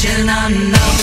Destination unknown.